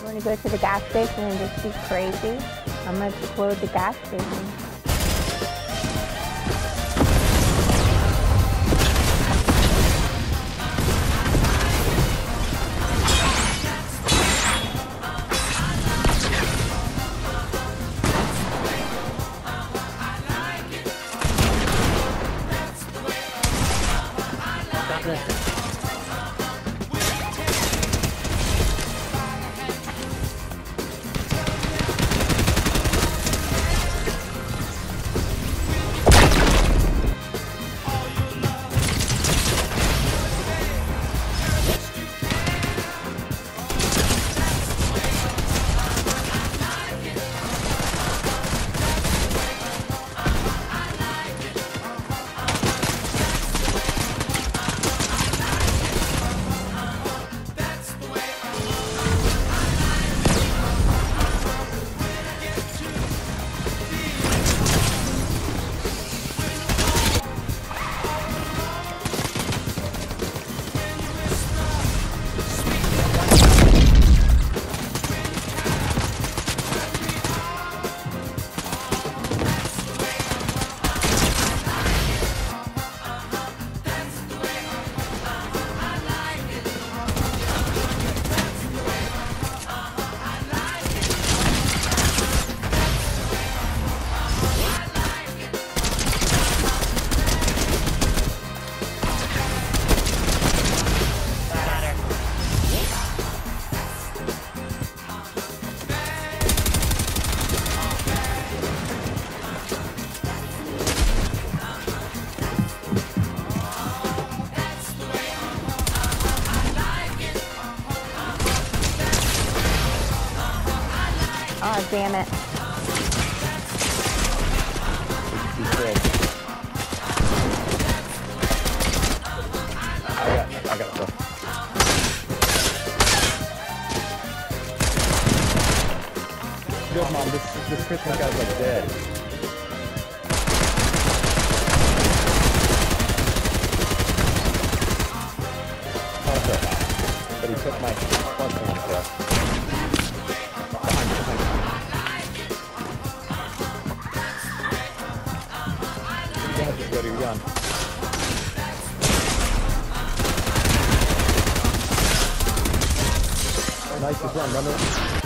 You want to go to the gas station and just be crazy? I'm going to explode the gas station. Stop listening. Oh, damn it. I got, I got stuff. Good this this Christmas guy's like dead. Also, but he took my fucking stuff. Is ready. Nice, run, run, run.